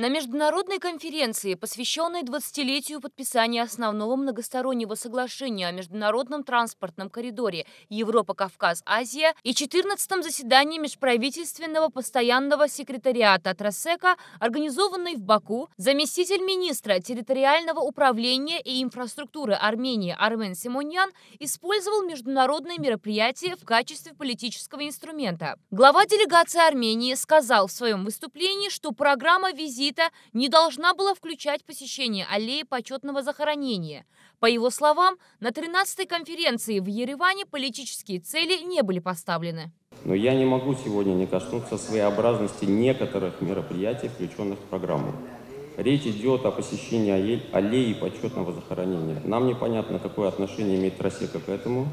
На международной конференции, посвященной 20-летию подписания основного многостороннего соглашения о международном транспортном коридоре Европа-Кавказ-Азия и 14-м заседании межправительственного постоянного секретариата Трасека, организованной в Баку, заместитель министра территориального управления и инфраструктуры Армении Армен Симоньян использовал международные мероприятия в качестве политического инструмента. Глава делегации Армении сказал в своем выступлении, что программа визита визита не должна была включать посещение аллеи почетного захоронения. По его словам, на 13-й конференции в Ереване политические цели не были поставлены. Но я не могу сегодня не коснуться своеобразности некоторых мероприятий, включенных в программу. Речь идет о посещении аллеи почетного захоронения. Нам непонятно, какое отношение имеет Тросека к этому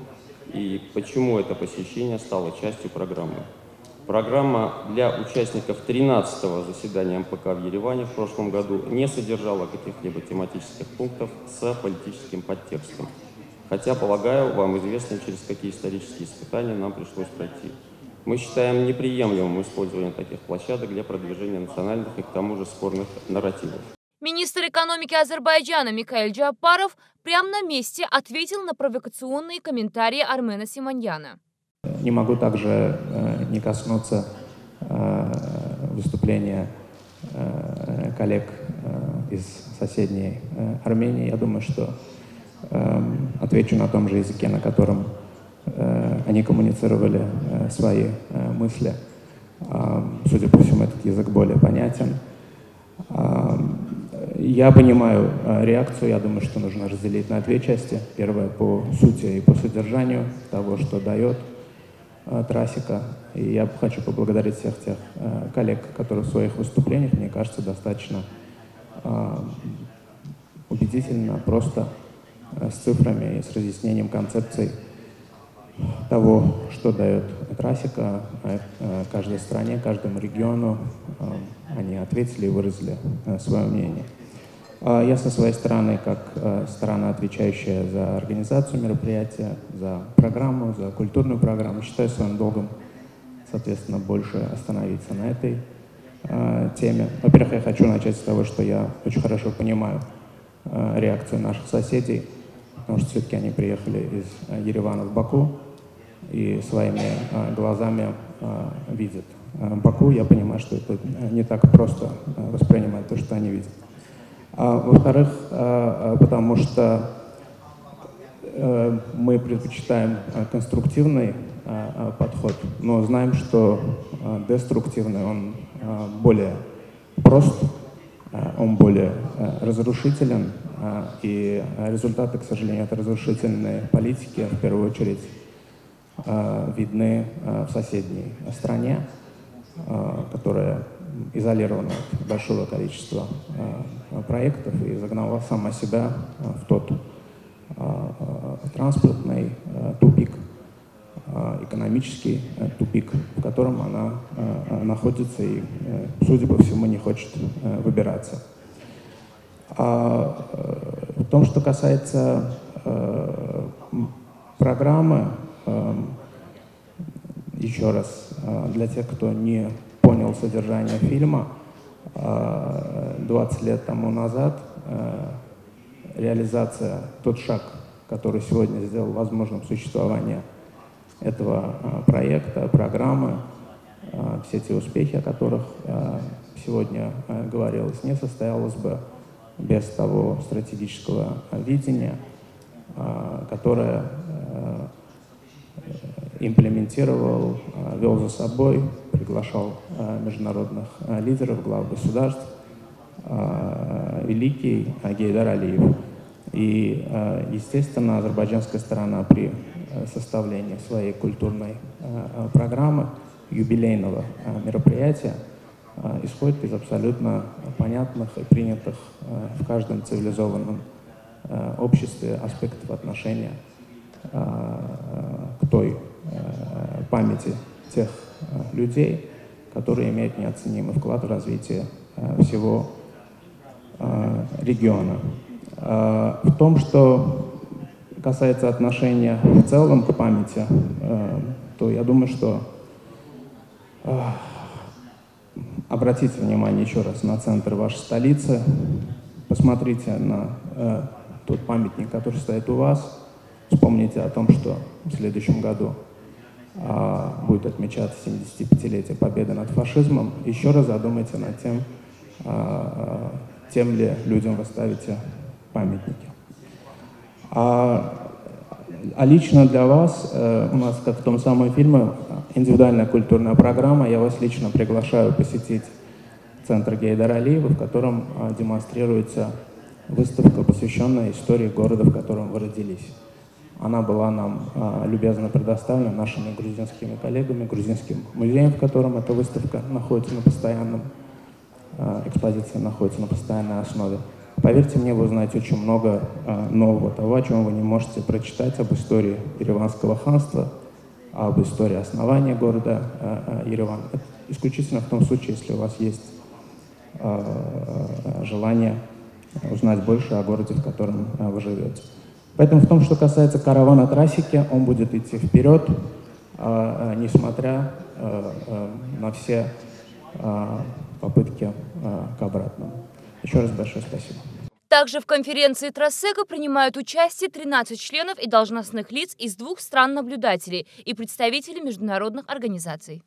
и почему это посещение стало частью программы. Программа для участников 13-го заседания МПК в Ереване в прошлом году не содержала каких-либо тематических пунктов с политическим подтекстом. Хотя, полагаю, вам известно, через какие исторические испытания нам пришлось пройти. Мы считаем неприемлемым использование таких площадок для продвижения национальных и к тому же спорных нарративов. Министр экономики Азербайджана Микаэль Джапаров прямо на месте ответил на провокационные комментарии Армена Симоньяна. Не могу также э, не коснуться э, выступления э, коллег из соседней Армении. Я думаю, что отвечу на том же языке, на котором они коммуницировали свои мысли. Судя по всему, этот язык более понятен. Я понимаю реакцию, я думаю, что нужно разделить на две части. Первая по сути и по содержанию того, что дает Э, трафика. И я хочу поблагодарить всех тех э, коллег, которые в своих выступлениях, мне кажется, достаточно э, убедительно, просто с цифрами и с разъяснением концепций того, что дает трафика каждой стране, каждому региону. Они ответили и выразили свое мнение. А я со своей стороны, как э, сторона, отвечающая за организацию мероприятия, за программу, за культурную программу, считаю своим долгом, соответственно, больше остановиться на этой э, теме. Во-первых, я хочу начать с того, что я очень хорошо понимаю э, реакцию наших соседей, потому что все-таки они приехали из Еревана в Баку и своими глазами видят Баку. Я понимаю, что это не так просто воспринимать то, что они видят. А, во-вторых, а, а, потому что э, мы предпочитаем конструктивный подход, но знаем, что деструктивный, он более прост, он более разрушителен, и результаты, к сожалению, этой разрушительной политики в первую очередь видны в соседней стране, которая изолирована от большого количества э, проектов и загнала сама себя э, в тот э, транспортный тупик, экономический тупик, в котором она находится и, судя по всему, не хочет выбираться. А в том, что касается программы, еще раз, для тех, кто не понял содержание фильма 20 а, лет тому назад, а, реализация, тот шаг, который сегодня сделал возможным существование этого а, проекта, программы, все те успехи, о которых сегодня говорилось, не состоялось бы без того стратегического видения, которое имплементировал, вел за собой приглашал э, международных э, лидеров, глав государств, э, великий Гейдар Алиев. И, естественно, азербайджанская сторона при составлении своей культурной программы, юбилейного мероприятия, исходит из абсолютно понятных и принятых в каждом цивилизованном обществе аспектов отношения к той памяти тех людей, которые имеют неоценимый вклад в развитие э, всего э, региона. В том, что касается отношения в целом к памяти, то я думаю, что обратите внимание еще раз на центр вашей столицы, посмотрите на э, тот памятник, который стоит у вас, вспомните о том, что в следующем году э, будет отмечаться 75-летие победы над фашизмом. Еще раз задумайте над тем, э, тем ли людям вы ставите памятники. А, а лично для вас, э, у нас, как в том самом фильме, индивидуальная культурная программа. Я вас лично приглашаю посетить центр Гейдара Алиева, в котором демонстрируется выставка, посвященная истории города, в котором вы родились. Она была нам э, любезно предоставлена нашими грузинскими коллегами, грузинским музеем, в котором эта выставка находится на постоянном, э, экспозиция находится на постоянной основе. Поверьте мне, вы узнаете очень много э, нового того, о чем вы не можете прочитать об истории Ереванского ханства, об истории основания города э, э, Ереван. Это исключительно в том случае, если у вас есть э, желание узнать больше о городе, в котором э, вы живете. Поэтому в том, что касается каравана трассики, он будет идти вперед, э, э, несмотря э, на все попытки к обратному. Еще раз большое спасибо. Также в конференции Трассека принимают участие 13 членов и должностных лиц из двух стран-наблюдателей и представителей международных организаций.